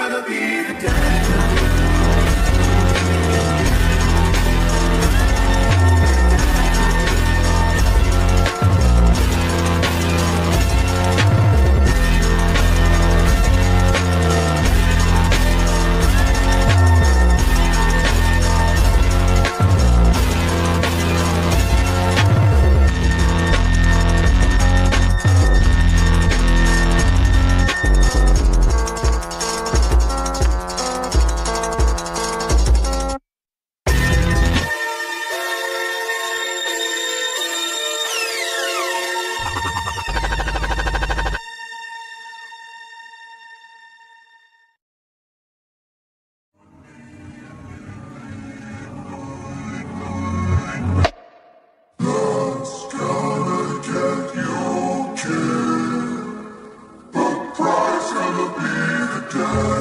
gonna be the day. die.